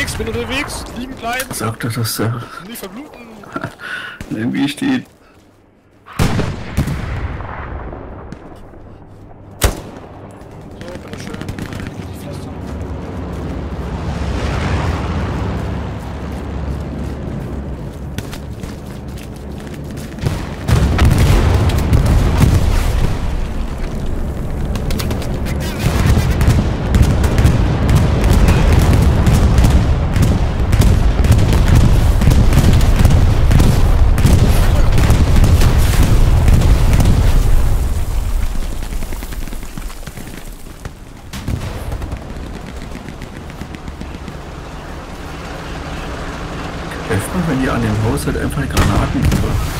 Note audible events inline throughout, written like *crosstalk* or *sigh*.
Ich bin unterwegs, lieben klein, Sagt er das ja? nicht verbluten. *laughs* Irgendwie steht. Wenn ihr an dem Haus halt einfach Granaten drüber.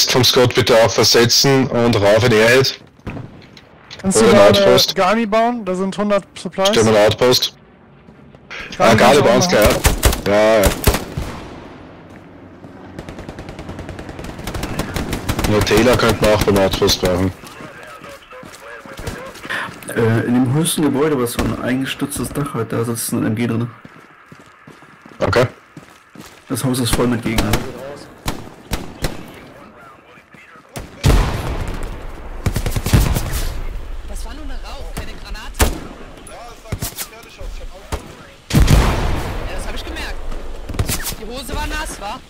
Rest vom Scott bitte auch versetzen und rauf in Airhead. Kannst du Oder eine Outpost. Garni bauen? Da sind 100 Supplies. Einen Outpost. Ah, Garni du auch uns, machen. klar. Ja, ja. Nur Taylor könnten auch beim Outpost brauchen. Äh, in dem höchsten Gebäude, was so ein eingestütztes Dach hat, da sitzt ein MG drin. Okay. Das Haus ist voll mit Gegnern. War nur eine Rauch, keine Granate. Ja, das habe ich gemerkt. Die Hose war nass, war?